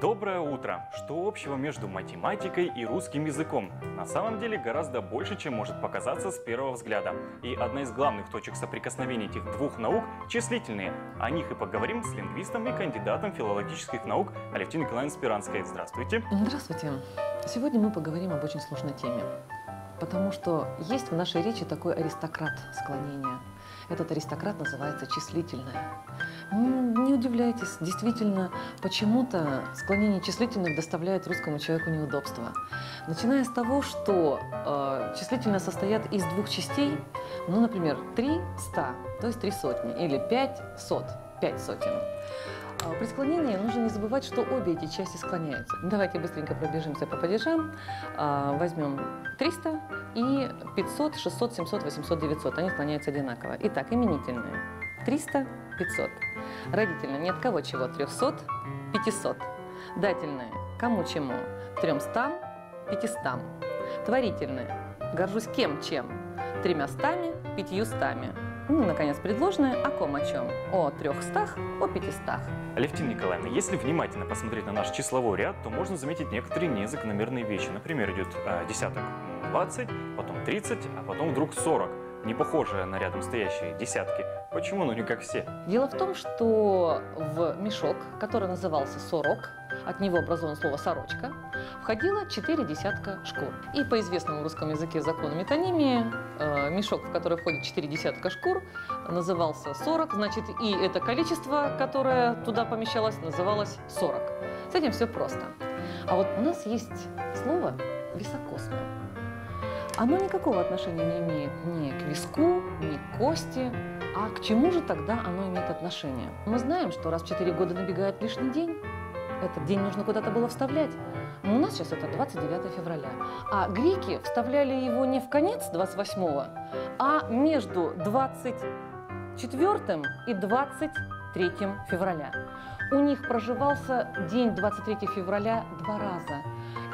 Доброе утро! Что общего между математикой и русским языком? На самом деле гораздо больше, чем может показаться с первого взгляда. И одна из главных точек соприкосновения этих двух наук – числительные. О них и поговорим с лингвистом и кандидатом филологических наук Алевтиной Николаевной Спиранской. Здравствуйте! Здравствуйте! Сегодня мы поговорим об очень сложной теме. Потому что есть в нашей речи такой аристократ склонения. Этот аристократ называется числительное. Не удивляйтесь, действительно, почему-то склонение числительных доставляет русскому человеку неудобства. Начиная с того, что э, числительные состоят из двух частей, ну, например, три ста, то есть три сотни, или пять сот, пять сотен. А При склонении нужно не забывать, что обе эти части склоняются. Давайте быстренько пробежимся по падежам. А, Возьмем 300 и 500, 600, 700, 800, 900. Они склоняются одинаково. Итак, именительные. 300, 500. Родительные. Ни от кого чего. 300, 500. Дательные. Кому чему. 300, 500. Творительные. Горжусь кем чем. Тремястами, пятьюстами. Ну, наконец, предложенное о ком о чем. О трехстах, о пятистах. Алевтина Николаевна, если внимательно посмотреть на наш числовой ряд, то можно заметить некоторые незакономерные вещи. Например, идет а, десяток 20, потом 30, а потом вдруг 40. Не похожие на рядом стоящие десятки. Почему? Ну не как все. Дело в том, что в мешок, который назывался сорок, от него образовано слово сорочка, входило четыре десятка шкур. И по известному в русском языке закону метонимии, э, мешок, в который входит четыре десятка шкур, назывался 40, значит, и это количество, которое туда помещалось, называлось 40. С этим все просто. А вот у нас есть слово високосное. Оно никакого отношения не имеет ни к виску, ни к кости. А к чему же тогда оно имеет отношение? Мы знаем, что раз в 4 года набегает лишний день, этот день нужно куда-то было вставлять. Но у нас сейчас это 29 февраля. А греки вставляли его не в конец 28 а между 24 и 23 февраля. У них проживался день 23 февраля два раза.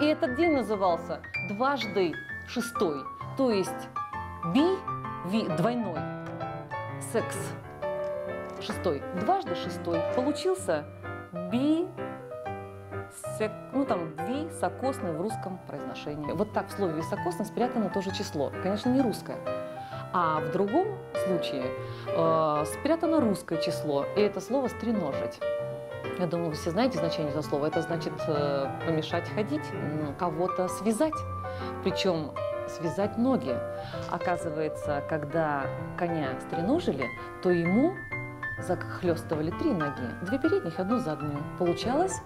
И этот день назывался дважды шестой, то есть би, ви, двойной, секс шестой, дважды шестой, получился би, ну там високосный в русском произношении. Вот так в слове високосный спрятано тоже число, конечно, не русское. А в другом случае э, спрятано русское число, и это слово «стреножить». Я думаю, вы все знаете значение этого слова. Это значит э, помешать ходить, кого-то связать. Причем связать ноги. Оказывается, когда коня стреножили, то ему захлестывали три ноги. Две передних, одну заднюю. Получалось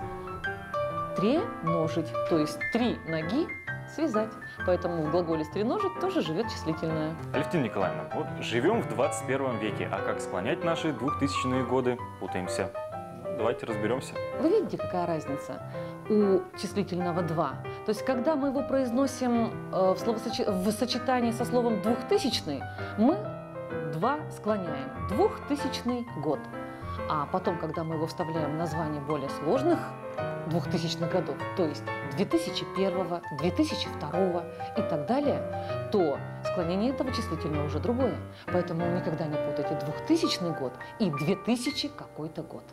треножить, то есть три ноги связать. Поэтому в глаголе стреножить тоже живет числительное. Алевтина Николаевна, вот живем в 21 веке, а как склонять наши 2000-е годы, путаемся. Давайте разберемся. Вы видите, какая разница у числительного «два»? То есть, когда мы его произносим э, в, словосочи- в сочетании со словом «двухтысячный», мы «два» склоняем. Двухтысячный год. А потом, когда мы его вставляем в название более сложных двухтысячных годов, то есть 2001, 2002 и так далее, то склонение этого числительного уже другое. Поэтому никогда не путайте 2000 год и 2000 какой-то год.